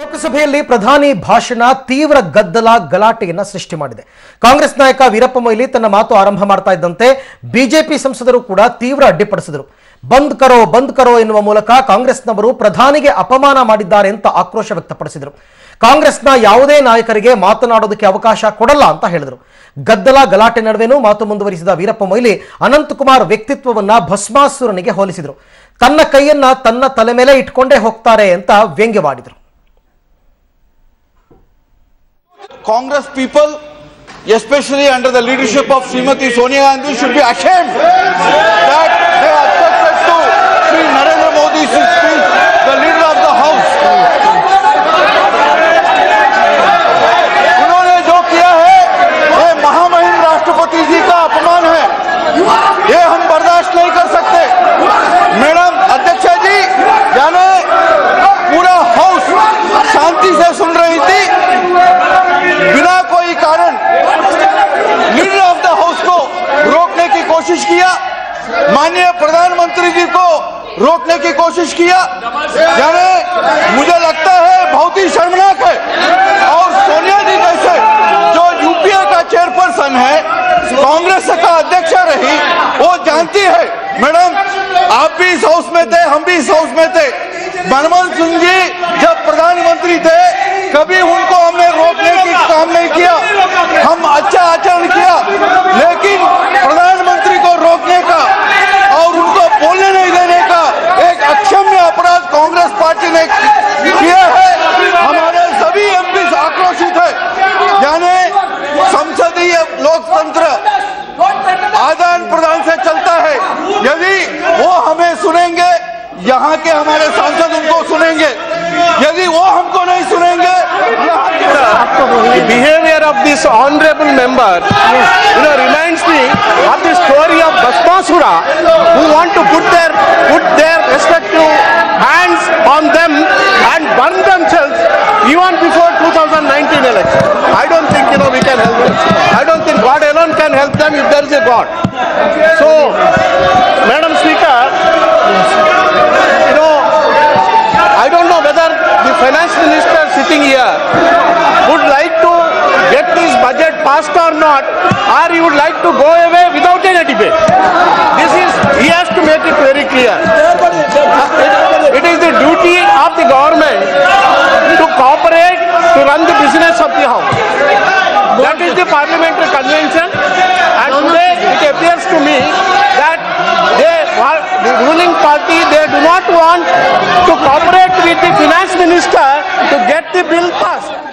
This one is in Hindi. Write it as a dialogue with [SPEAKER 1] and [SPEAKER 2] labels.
[SPEAKER 1] ಲೋಕಸಭೆಯಲ್ಲಿ ಪ್ರಧಾನಿ ಭಾಷಣ ತೀವ್ರ ಗದ್ದಲ ಗಲಾಟೆಯನ್ನ ಸೃಷ್ಟಿ ಮಾಡಿದೆ. ಕಾಂಗ್ರೆಸ್ ನಾಯಕ ವೀರಪ್ಪ ಮೊಯ್ಲಿ ತನ್ನ ಮಾತು ಆರಂಭ ಮಾಡ್ತಾ ಇದ್ದಂತೆ ಬಿಜೆಪಿ ಸಂಸದರು ಕೂಡ ತೀವ್ರ ಅಡ್ಡಿಪಡಿಸಿದರು. ಬಂದ್ ಕರೋ ಬಂದ್ ಕರೋ ಎನ್ನುವ ಮೂಲಕ ಕಾಂಗ್ರೆಸ್ನವರು ಪ್ರಧಾನಿಗೆ ಅಪಮಾನ ಮಾಡಿದ್ದಾರೆ ಅಂತ ಆಕ್ರೋಶ ವ್ಯಕ್ತಪಡಿಸಿದರು. ಕಾಂಗ್ರೆಸ್ನ ಯಾವುದೇ ನಾಯಕರಿಗೆ ಮಾತನಾಡೋದಕ್ಕೆ ಅವಕಾಶ ಕೊಡಲ್ಲ ಅಂತ ಹೇಳಿದರು. ಗದ್ದಲ ಗಲಾಟೆ ನಡುವೆನೂ ಮಾತು ಮುಂದುವರಿಸಿದ ವೀರಪ್ಪ ಮೊಯ್ಲಿ ಅನಂತಕುಮಾರ್ ವ್ಯಕ್ತಿತ್ವವನ್ನ ಭಸ್ಮಾಸುರನಿಗೆ ಹೋಲಿಸಿದರು. ತನ್ನ ಕೈಯನ್ನ ತನ್ನ ತಲೆ ಮೇಲೆ ಇಟ್ಕೊಂಡೇ ಹೋಗ್ತಾರೆ ಅಂತ ವ್ಯಂಗ್ಯವಾಡಿದರು.
[SPEAKER 2] Congress people, especially under the leadership of Srimati Sonia Gandhi, should be ashamed माननीय प्रधानमंत्री जी को रोकने की कोशिश किया। यानी मुझे लगता है बहुत ही शर्मनाक है। और सोनिया जी जैसे जो यूपीए का चेयरपर्सन है, कांग्रेस का अध्यक्ष रही, वो जानती है, मैडम, आप भी इस हाउस में थे, हम भी इस हाउस में थे। मनमोहन सिंह जी जब प्रधानमंत्री थे, कभी उनको हमने रोकने की काम नहीं किया हम अच्छा आचरण किया लेकिन प्रधानमंत्री को रोकने का और उनको बोलने नहीं देने का एक अक्षम्य अपराध कांग्रेस पार्टी ने किया है हमारे सभी एमपी आक्रोशित है जाने। संसदीय लोकतंत्र आदान प्रदान से चलता है। यदि वो हमें सुनेंगे, यहाँ के हमारे सांसद उनको सुनेंगे। यदि वो हमको नहीं सुनेंगे
[SPEAKER 3] behaviour of this honourable member you know reminds me of the story of Bhasmasura who want to put their put their respective hands on them and burn themselves even before 2019 election I don't them if there is a God. So, Madam Speaker, you know, I don't know whether the finance minister sitting here would like to get this budget passed or not, or he would like to go away without any debate. This is, he has to make it very clear. It is the duty of the government to cooperate to run the business of the house. That is the parliamentary convention, and today it appears to me that they, the ruling party, they do not want to cooperate with the finance minister to get the bill passed.